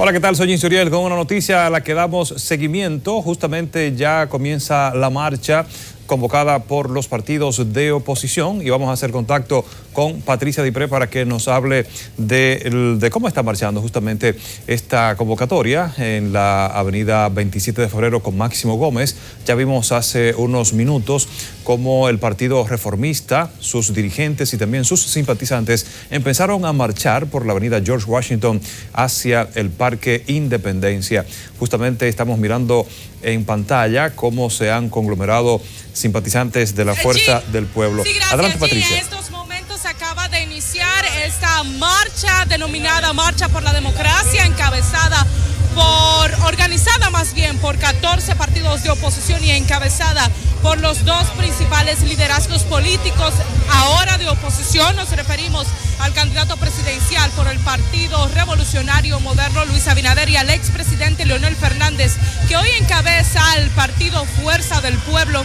Hola, ¿qué tal? Soy Insuriel con una noticia a la que damos seguimiento. Justamente ya comienza la marcha convocada por los partidos de oposición y vamos a hacer contacto con Patricia Dipré para que nos hable de, cómo está marchando justamente esta convocatoria en la avenida 27 de febrero con Máximo Gómez. Ya vimos hace unos minutos cómo el Partido Reformista, sus dirigentes y también sus simpatizantes empezaron a marchar por la avenida George Washington hacia el Parque Independencia. Justamente estamos mirando en pantalla cómo se han conglomerado simpatizantes de la Fuerza del Pueblo. Adelante, Patricia. En estos momentos acaba de iniciar esta marcha denominada Marcha por la Democracia, encabezada por, organizada más bien por 14 partidos de oposición y encabezada por los dos principales liderazgos políticos, ahora de oposición, nos referimos al candidato presidencial por el Partido Revolucionario Moderno Luis Abinader y al expresidente Leonel Fernández, que hoy encabeza el partido Fuerza del Pueblo,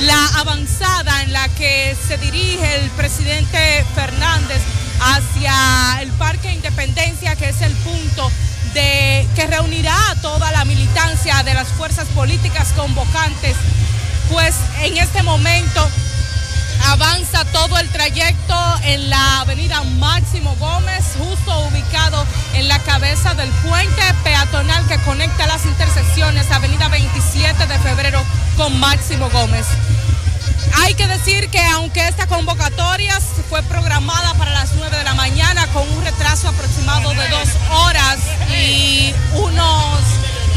la avanzada en la que se dirige el presidente Fernández hacia el Parque Independencia, que es el punto de, que reunirá a toda la militancia de las fuerzas políticas convocantes pues en este momento avanza todo el trayecto en la avenida Máximo Gómez, justo ubicado en la cabeza del puente peatonal que conecta las intersecciones avenida 27 de febrero con Máximo Gómez. Hay que decir que aunque esta convocatoria fue programada para las 9 de la mañana con un retraso aproximado de dos horas y unos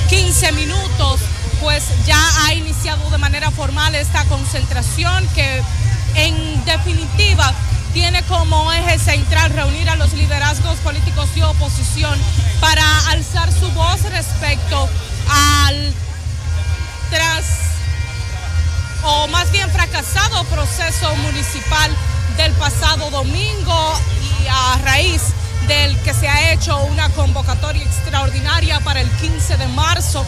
15 minutos, pues ya ha iniciado de manera formal esta concentración que en definitiva tiene como eje central reunir a los liderazgos políticos de oposición para alzar su voz respecto al tras o más bien fracasado proceso municipal del pasado domingo y a raíz del que se ha hecho una convocatoria extraordinaria para el 15 de marzo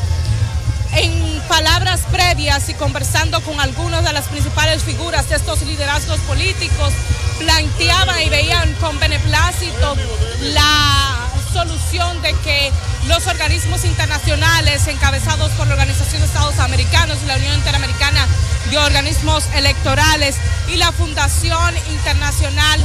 en palabras previas y conversando con algunas de las principales figuras de estos liderazgos políticos, planteaban y veían con beneplácito la solución de que los organismos internacionales encabezados por la Organización de Estados Americanos, la Unión Interamericana de Organismos Electorales y la Fundación Internacional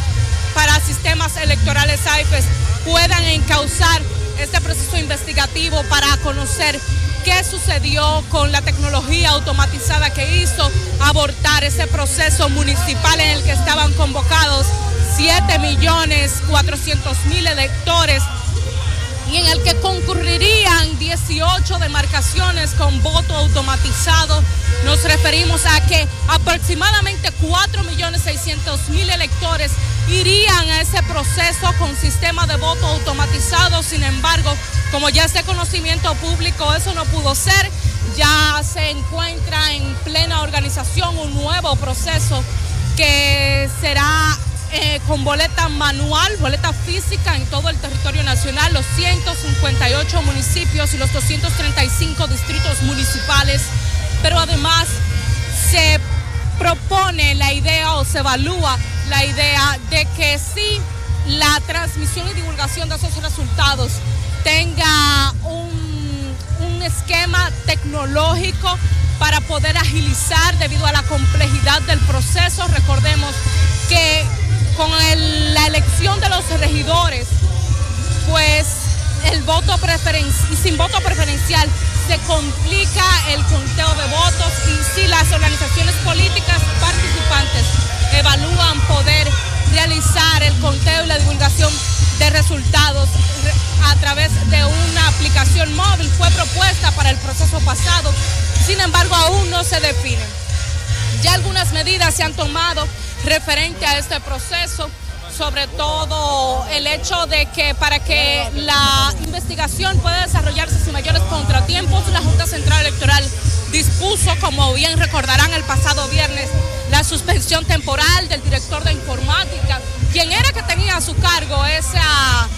para Sistemas Electorales AIFES puedan encauzar este proceso investigativo para conocer qué sucedió con la tecnología automatizada que hizo abortar ese proceso municipal en el que estaban convocados 7 millones 400 mil electores y en el que concurrirían 18 demarcaciones con voto automatizado. Nos referimos a que aproximadamente 4 millones 600 mil electores irían a ese proceso con sistema de voto automatizado. Sin embargo, como ya es de conocimiento público, eso no pudo ser. Ya se encuentra en plena organización un nuevo proceso que será eh, con boleta manual, boleta física en todo el territorio nacional, los 158 municipios y los 235 distritos municipales, pero además se propone la idea o se evalúa la idea de que si la transmisión y divulgación de esos resultados tenga un, un esquema tecnológico para poder agilizar debido a la complejidad del proceso. Recordemos que con la elección de los regidores, pues el voto preferencial sin voto preferencial se complica el conteo de votos y si las organizaciones políticas participantes y la divulgación de resultados a través de una aplicación móvil fue propuesta para el proceso pasado, sin embargo aún no se define. Ya algunas medidas se han tomado referente a este proceso, sobre todo el hecho de que para que la investigación pueda desarrollarse sin mayores contratiempos, la Junta Central Electoral dispuso, como bien recordarán el pasado viernes, la suspensión temporal del director de informática, quien era que tenía a su cargo esa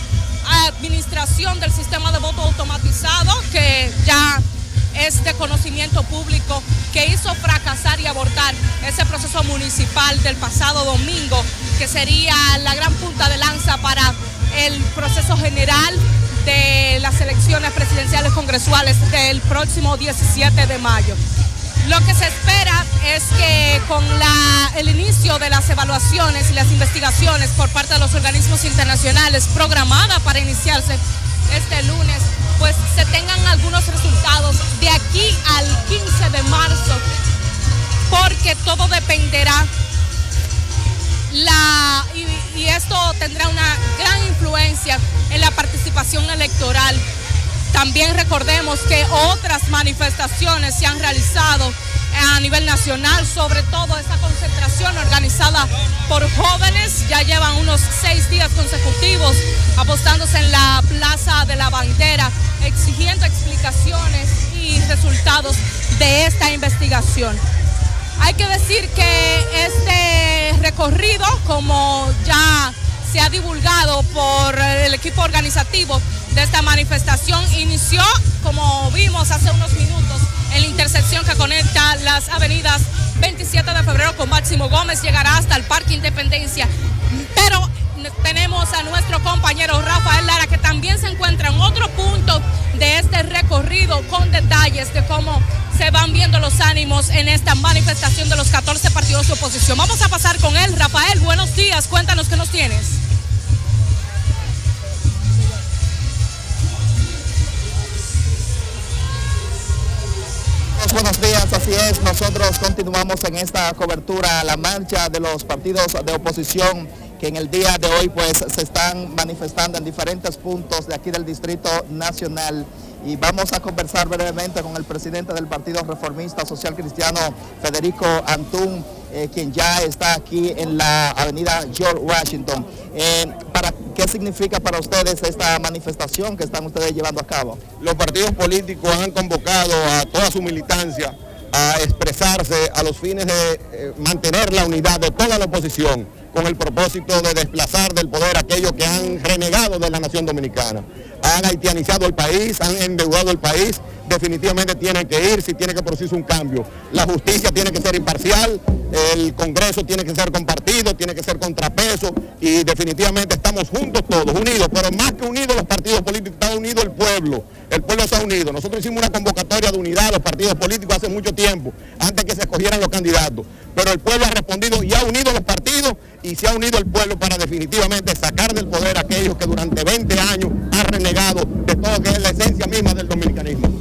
administración del sistema de voto automatizado que ya es de conocimiento público que hizo fracasar y abortar ese proceso municipal del pasado domingo, que sería la gran punta de lanza para el proceso general de la selección elecciones presidenciales congresuales del próximo 17 de mayo. Lo que se espera es que con el inicio de las evaluaciones y las investigaciones por parte de los organismos internacionales programada para iniciarse este lunes, pues se tengan algunos resultados de aquí al 15 de marzo, porque todo dependerá la, y esto tendrá una gran influencia en la participación electoral. También recordemos que otras manifestaciones se han realizado a nivel nacional, sobre todo esa concentración organizada por jóvenes, ya llevan unos seis días consecutivos apostándose en la Plaza de la Bandera, exigiendo explicaciones y resultados de esta investigación. Hay que decir que este recorrido, como ya se ha divulgado por el equipo organizativo de esta manifestación. Inició, como vimos hace unos minutos, que conecta las avenidas 27 de febrero con Máximo Gómez, llegará hasta el Parque Independencia. Pero tenemos a nuestro compañero Rafael Lara, que también se encuentra en otro punto de este recorrido con detalles de cómo se van viendo los ánimos en esta manifestación de los 14 partidos de oposición. Vamos a pasar con él. Rafael, buenos días. Cuéntanos qué nos tienes. Así es, nosotros continuamos en esta cobertura, la marcha de los partidos de oposición que en el día de hoy pues se están manifestando en diferentes puntos de aquí del Distrito Nacional y vamos a conversar brevemente con el presidente del Partido Reformista Social Cristiano, Federico Antún, eh, quien ya está aquí en la avenida George Washington. Eh, para, ¿Qué significa para ustedes esta manifestación que están ustedes llevando a cabo? Los partidos políticos han convocado a toda su militancia a expresarse a los fines de eh, mantener la unidad de toda la oposición con el propósito de desplazar del poder a aquellos que han renegado de la nación dominicana. Han haitianizado el país, han endeudado el país, definitivamente tienen que ir si tiene que producirse un cambio. La justicia tiene que ser imparcial, el Congreso tiene que ser compartido, tiene que ser contrapeso y definitivamente estamos juntos todos, unidos, pero más que unidos los partidos políticos, está unido el pueblo, el pueblo está unido. Nosotros hicimos una convocatoria de unidad a los partidos políticos hace mucho tiempo, antes que se escogieran los candidatos, pero el pueblo ha respondido y ha unido los partidos y se ha unido el pueblo para definitivamente sacar del poder a aquellos que durante 20 años han renegado de todo lo que es la esencia misma del dominicanismo.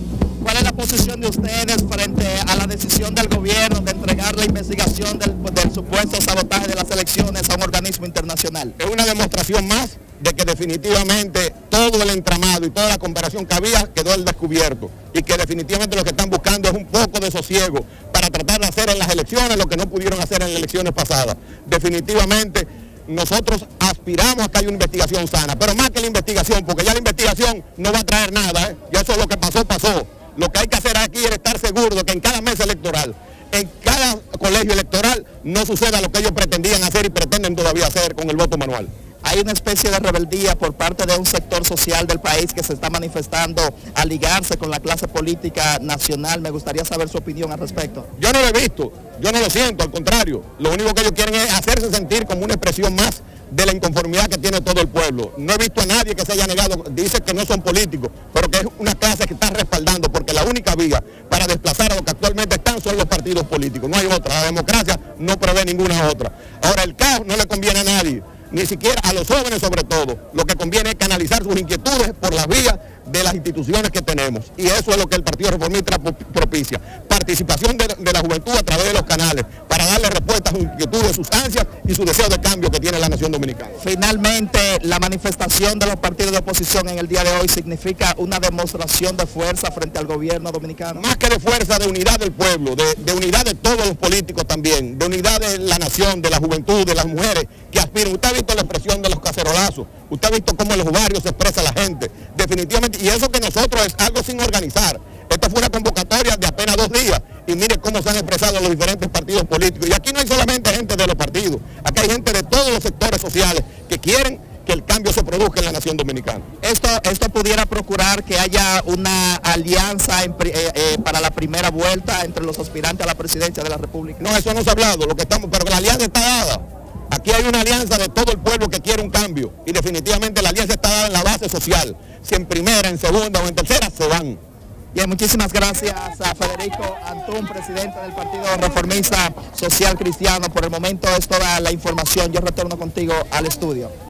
¿Cuál es la posición de ustedes frente a la decisión del gobierno de entregar la investigación del, supuesto sabotaje de las elecciones a un organismo internacional? Es una demostración más de que definitivamente todo el entramado y toda la comparación que había quedó al descubierto y que definitivamente lo que están buscando es un poco de sosiego para tratar de hacer en las elecciones lo que no pudieron hacer en las elecciones pasadas. Definitivamente nosotros aspiramos a que haya una investigación sana, pero más que la investigación, porque ya la investigación no va a traer nada, ¿eh? ya eso es lo que pasó, pasó. Lo que hay que hacer aquí es estar seguro de que en cada mesa electoral, en cada colegio electoral, no suceda lo que ellos pretendían hacer y pretenden todavía hacer con el voto manual. Hay una especie de rebeldía por parte de un sector social del país que se está manifestando a ligarse con la clase política nacional. Me gustaría saber su opinión al respecto. Yo no lo he visto, yo no lo siento, al contrario. Lo único que ellos quieren es hacerse sentir como una expresión más de la inconformidad que tiene todo el pueblo. No he visto a nadie que se haya negado, dice que no son políticos, pero que es una clase que está respaldando, porque la única vía para desplazar a los que actualmente están son los partidos políticos, no hay otra, la democracia no prevé ninguna otra. Ahora el caos no le conviene a nadie, ni siquiera a los jóvenes sobre todo. Lo que conviene es canalizar sus inquietudes por las vías de las instituciones que tenemos. Y eso es lo que el Partido Reformista propicia. Participación de, la juventud a través de los canales para darle respuesta a sus inquietudes, sus ansias y su deseo de cambio que tiene la nación dominicana. Finalmente, la manifestación de los partidos de oposición en el día de hoy significa una demostración de fuerza frente al gobierno dominicano. Más que de fuerza, de unidad del pueblo, de, de unidad de todos los políticos también, de unidad de la nación, de la juventud, de las mujeres que aspiran. Usted ha visto la expresión de los cacerolazos, usted ha visto cómo en los barrios se expresa la gente. Definitivamente y eso que nosotros es algo sin organizar. Esta fue una convocatoria de apenas dos días y mire cómo se han expresado los diferentes partidos políticos. Y aquí no hay solamente gente de los partidos, aquí hay gente de todos los sectores sociales que quieren que el cambio se produzca en la nación dominicana. Esto, esto pudiera procurar que haya una alianza eh, eh, para la primera vuelta entre los aspirantes a la presidencia de la República. No, eso no se ha hablado, lo que estamos, pero la alianza está dada Aquí hay una alianza de todo el pueblo que quiere un y definitivamente la alianza está dada en la base social. Si en primera, en segunda o en tercera se van. Bien, muchísimas gracias a Federico Antún, presidente del Partido Reformista Social Cristiano. Por el momento es toda la información. Yo retorno contigo al estudio.